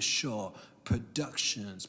Shaw Productions.